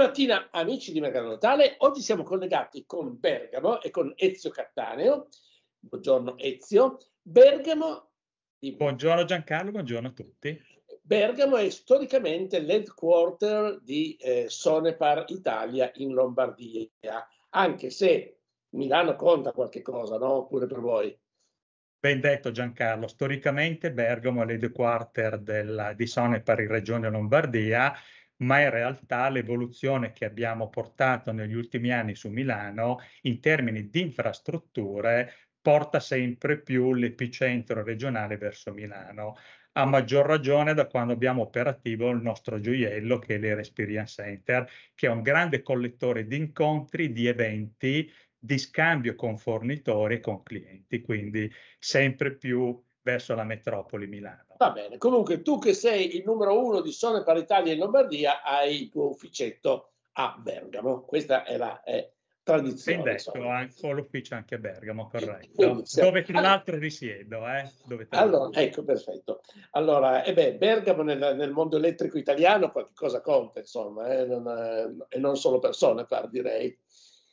mattina amici di Mercato Natale, oggi siamo collegati con Bergamo e con Ezio Cattaneo. Buongiorno Ezio. Bergamo. Buongiorno Giancarlo, buongiorno a tutti. Bergamo è storicamente l'headquarter di eh, Sonepar Italia in Lombardia, anche se Milano conta qualche cosa, no? Pure per voi. Ben detto Giancarlo, storicamente Bergamo è l'headquarter della, di Sonepar in Regione Lombardia ma in realtà l'evoluzione che abbiamo portato negli ultimi anni su Milano in termini di infrastrutture porta sempre più l'epicentro regionale verso Milano. A maggior ragione da quando abbiamo operativo il nostro gioiello che è l'Experience Center, che è un grande collettore di incontri, di eventi, di scambio con fornitori e con clienti, quindi sempre più verso la metropoli Milano. Va bene, comunque tu che sei il numero uno di Sone per l'Italia in Lombardia hai il tuo ufficetto a Bergamo, questa è la è tradizione. Ben detto, ho l'ufficio anche a Bergamo, corretto. Dove tra l'altro risiedo. Eh? Dove allora, ecco, perfetto. Allora, eh beh, Bergamo nel, nel, mondo elettrico italiano qualche cosa conta, insomma, eh? non, eh, e non solo persone, par direi.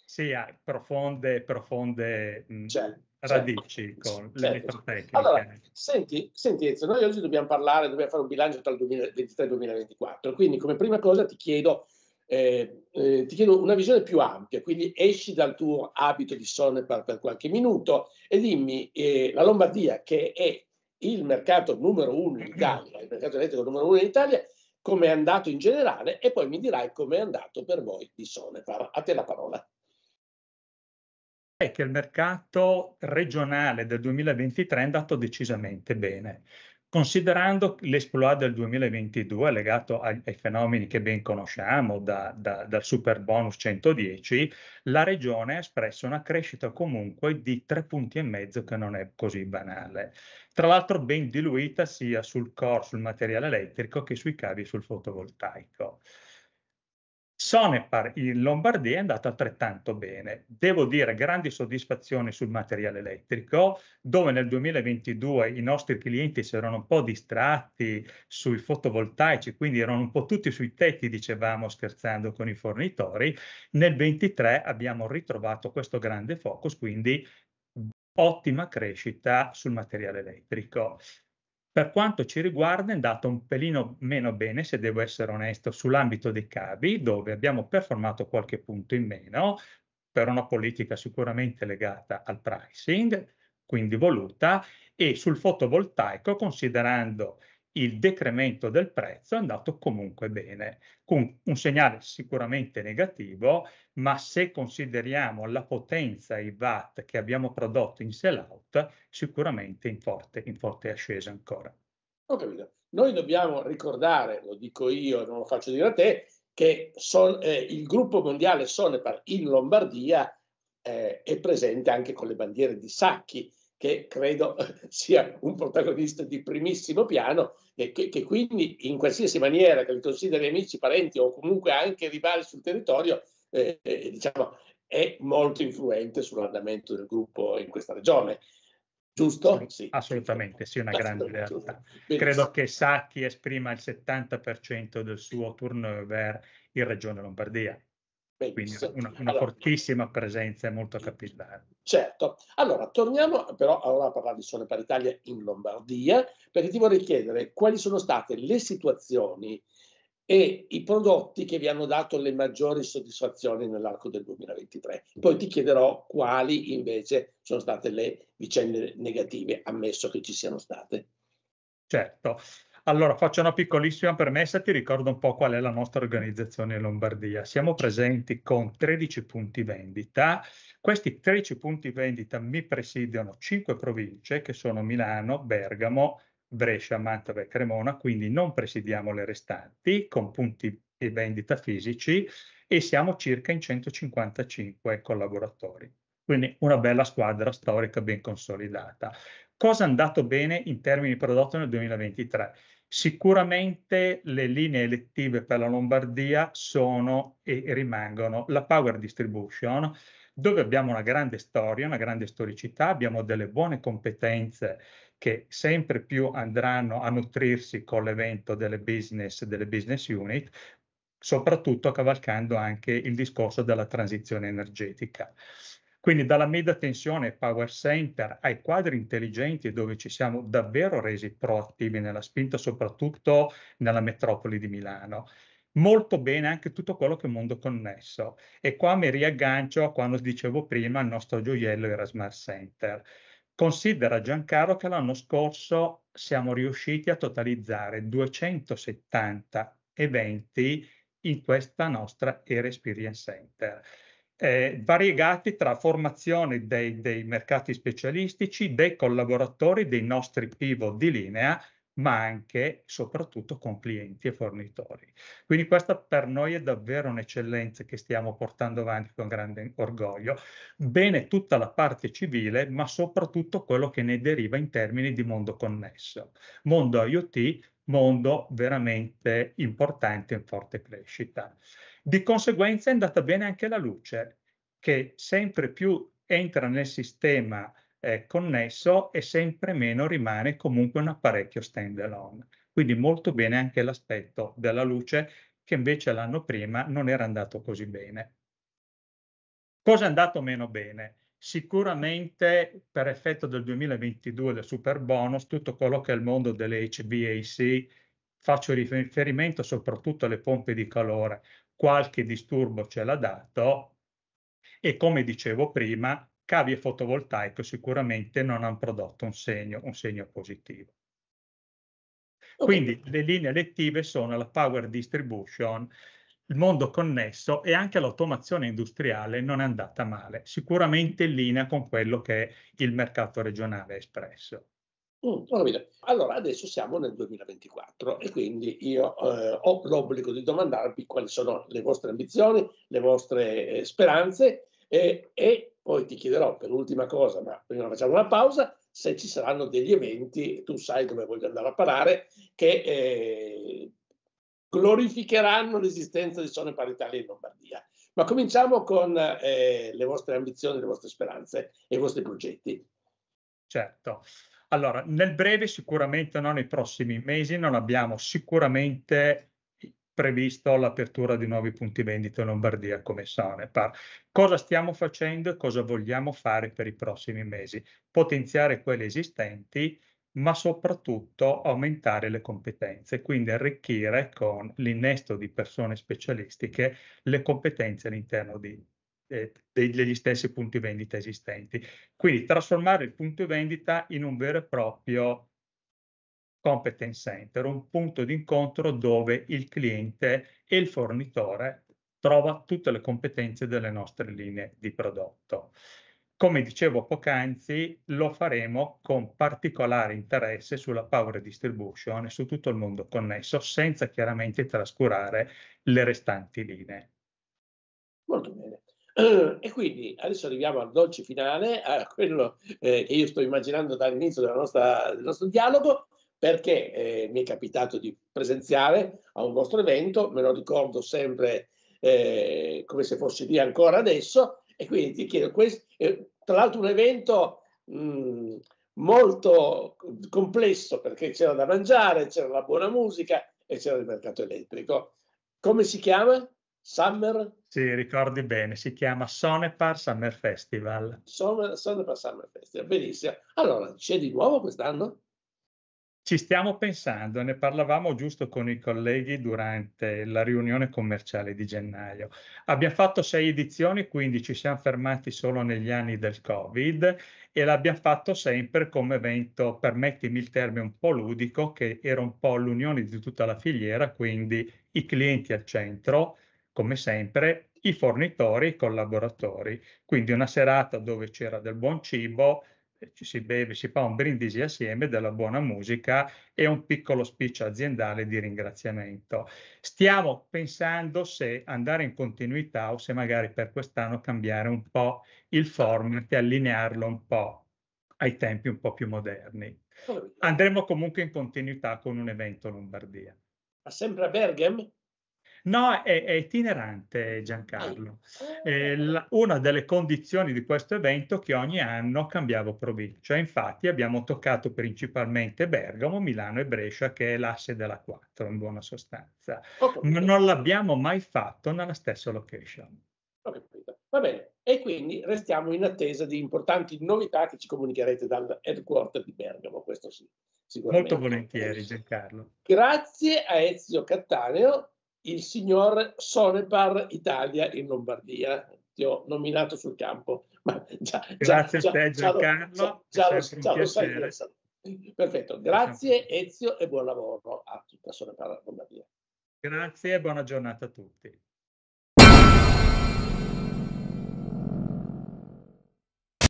Sì, ha profonde, profonde mh, certo radici certo. con certo. l'elettrotecnica. Allora, senti, senti Ezio, noi oggi dobbiamo parlare, dobbiamo fare un bilancio tra il 2023 e il 2024, quindi come prima cosa ti chiedo, eh, eh, ti chiedo una visione più ampia, quindi esci dal tuo abito di Sonepar per qualche minuto e dimmi eh, la Lombardia, che è il mercato numero uno in Italia, il mercato elettrico numero uno in Italia, come è andato in generale e poi mi dirai come è andato per voi di Sonepar. A te la parola è che il mercato regionale del 2023 è andato decisamente bene. Considerando l'esploit del 2022 legato ai, ai, fenomeni che ben conosciamo, da, da, dal super bonus 110, la regione ha espresso una crescita comunque di tre punti e mezzo, che non è così banale. Tra l'altro ben diluita sia sul core, sul materiale elettrico, che sui cavi sul fotovoltaico. Sonepar in Lombardia è andata altrettanto bene. Devo dire grandi soddisfazioni sul materiale elettrico, dove nel 2022 i nostri clienti si erano un po' distratti sui fotovoltaici, quindi erano un po' tutti sui tetti, dicevamo scherzando con i fornitori. Nel 2023 abbiamo ritrovato questo grande focus, quindi ottima crescita sul materiale elettrico. Per quanto ci riguarda è andato un pelino meno bene, se devo essere onesto, sull'ambito dei cavi, dove abbiamo performato qualche punto in meno, per una politica sicuramente legata al pricing, quindi voluta, e sul fotovoltaico, considerando il decremento del prezzo è andato comunque bene, con un segnale sicuramente negativo, ma se consideriamo la potenza i watt che abbiamo prodotto in sell-out, sicuramente in forte, in forte ascesa ancora. Ho capito. Noi dobbiamo ricordare, lo dico io, non lo faccio dire a te, che son, eh, il gruppo mondiale Sonepar in Lombardia eh, è presente anche con le bandiere di Sacchi, che credo sia un protagonista di primissimo piano e che, che quindi in qualsiasi maniera che li consideri amici, parenti o comunque anche rivali sul territorio, eh, eh, diciamo, è molto influente sull'andamento del gruppo in questa regione. Giusto? Sì, assolutamente, sì, una grande realtà. Credo che Sacchi esprima il 70% del suo turnover in Regione Lombardia. Benissimo. Quindi una, una allora, fortissima presenza e molto capillare. Certo. Allora, torniamo però ora a parlare di Sole per Italia in Lombardia, perché ti vorrei chiedere quali sono state le situazioni e i prodotti che vi hanno dato le maggiori soddisfazioni nell'arco del 2023. Poi ti chiederò quali invece sono state le vicende negative, ammesso che ci siano state. Certo. Allora, faccio una piccolissima premessa, ti ricordo un po' qual è la nostra organizzazione in Lombardia. Siamo presenti con 13 punti vendita. Questi 13 punti vendita mi presidiano 5 province che sono Milano, Bergamo, Brescia, Mantova e Cremona, quindi non presidiamo le restanti con punti di vendita fisici e siamo circa in 155 collaboratori. Quindi una bella squadra storica ben consolidata. Cosa è andato bene in termini di prodotto nel 2023? Sicuramente le linee elettive per la Lombardia sono e rimangono la Power Distribution, dove abbiamo una grande storia, una grande storicità, abbiamo delle buone competenze che sempre più andranno a nutrirsi con l'evento delle business, delle business unit, soprattutto cavalcando anche il discorso della transizione energetica. Quindi dalla media tensione power center ai quadri intelligenti dove ci siamo davvero resi proattivi nella spinta, soprattutto nella metropoli di Milano. Molto bene anche tutto quello che è mondo connesso. E qua mi riaggancio a quando dicevo prima il nostro gioiello era Smart Center. Considera Giancarlo che l'anno scorso siamo riusciti a totalizzare 270 eventi in questa nostra Air Experience Center eh, variegati tra formazione dei, dei, mercati specialistici, dei collaboratori, dei nostri pivot di linea, ma anche e soprattutto con clienti e fornitori. Quindi questa per noi è davvero un'eccellenza che stiamo portando avanti con grande orgoglio. Bene tutta la parte civile, ma soprattutto quello che ne deriva in termini di mondo connesso. Mondo IoT, mondo veramente importante in forte crescita. Di conseguenza è andata bene anche la luce, che sempre più entra nel sistema eh, connesso e sempre meno rimane comunque un apparecchio stand-alone. Quindi molto bene anche l'aspetto della luce che invece l'anno prima non era andato così bene. Cosa è andato meno bene? Sicuramente per effetto del 2022 del super bonus, tutto quello che è il mondo delle HVAC, faccio riferimento soprattutto alle pompe di calore, qualche disturbo ce l'ha dato e come dicevo prima, cavi e fotovoltaico sicuramente non hanno prodotto un segno, un segno positivo. Quindi le linee elettive sono la power distribution, il mondo connesso e anche l'automazione industriale non è andata male, sicuramente in linea con quello che il mercato regionale ha espresso. Mm, allora, adesso siamo nel 2024 e quindi io eh, ho l'obbligo di domandarvi quali sono le vostre ambizioni, le vostre eh, speranze e, e, poi ti chiederò per l'ultima cosa, ma prima facciamo una pausa, se ci saranno degli eventi, tu sai dove voglio andare a parare, che eh, glorificheranno l'esistenza di Sone Paritali in Lombardia. Ma cominciamo con eh, le vostre ambizioni, le vostre speranze e i vostri progetti. Certo. Allora, nel breve sicuramente no, nei prossimi mesi non abbiamo sicuramente previsto l'apertura di nuovi punti vendita in Lombardia come Sonepar. Cosa stiamo facendo e cosa vogliamo fare per i prossimi mesi? Potenziare quelli esistenti, ma soprattutto aumentare le competenze, quindi arricchire con l'innesto di persone specialistiche le competenze all'interno di eh, degli stessi punti vendita esistenti. Quindi trasformare il punto vendita in un vero e proprio competence center, un punto di incontro dove il cliente e il fornitore trova tutte le competenze delle nostre linee di prodotto. Come dicevo poc'anzi, lo faremo con particolare interesse sulla power distribution e su tutto il mondo connesso, senza chiaramente trascurare le restanti linee. Molto bene. E quindi adesso arriviamo al dolce finale, a quello eh, che io sto immaginando dall'inizio del nostro dialogo, perché eh, mi è capitato di presenziare a un vostro evento, me lo ricordo sempre eh, come se fossi lì ancora adesso, e quindi ti chiedo, questo, eh, tra l'altro un evento mh, mm, molto complesso perché c'era da mangiare, c'era la buona musica e c'era il mercato elettrico. Come si chiama? Summer? Sì, ricordi bene, si chiama Sonepar Summer Festival. Sonepar Summer Festival, benissimo. Allora, c'è di nuovo quest'anno? Ci stiamo pensando, ne parlavamo giusto con i colleghi durante la riunione commerciale di gennaio. Abbiamo fatto sei edizioni, quindi ci siamo fermati solo negli anni del Covid e l'abbiamo fatto sempre come evento, permettimi il termine un po' ludico, che era un po' l'unione di tutta la filiera, quindi i clienti al centro, come sempre, i fornitori, i collaboratori. Quindi una serata dove c'era del buon cibo, eh, ci si beve, si fa un brindisi assieme, della buona musica e un piccolo speech aziendale di ringraziamento. Stiamo pensando se andare in continuità o se magari per quest'anno cambiare un po' il format e allinearlo un po' ai tempi un po' più moderni. Andremo comunque in continuità con un evento Lombardia. Ma sempre a Bergamo? No, è, è itinerante Giancarlo. Eh, la, una delle condizioni di questo evento è che ogni anno cambiavo provincia. Infatti abbiamo toccato principalmente Bergamo, Milano e Brescia, che è l'asse della 4 in buona sostanza. Non l'abbiamo mai fatto nella stessa location. Va bene. E quindi restiamo in attesa di importanti novità che ci comunicherete dal headquarter di Bergamo, questo sì. Molto volentieri Giancarlo. Grazie a Ezio Cattaneo, il signor Sonepar Italia in Lombardia. Ti ho nominato sul campo. Ma già, Grazie già, a te Giancarlo. Già, già, già lo sai. Perfetto, grazie Ezio e buon lavoro a tutta Sonepar Lombardia. Grazie e buona giornata a tutti.